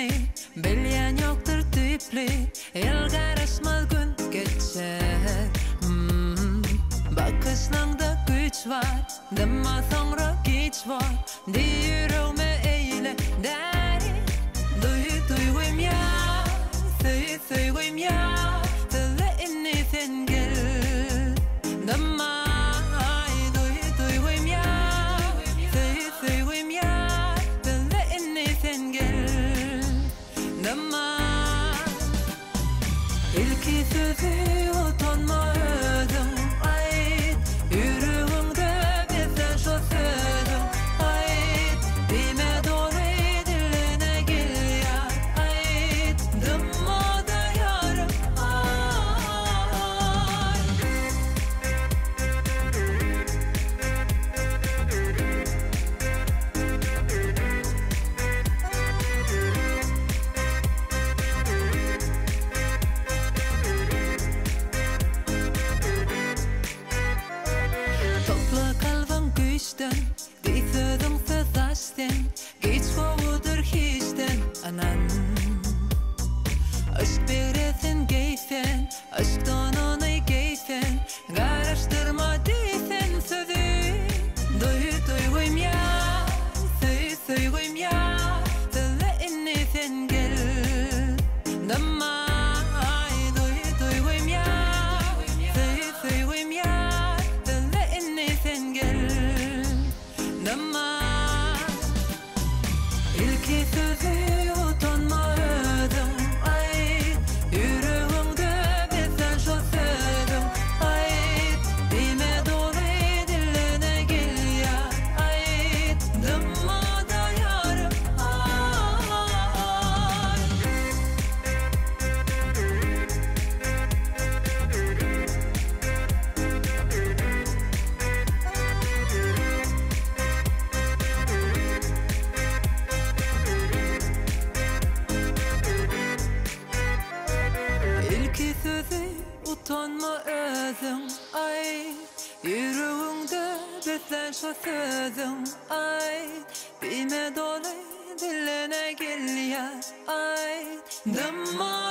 me Biljan yoktur tüplü Ilgarışmaz gün geçer hmm. Bakışlarda güç var Dema sonra güç var Diyor Ele que te deu. distance utanma özüm ay. Yürüğündə bezən şu sözüm ay. Bime dolayı dilənə gəliyə ay. Dımmar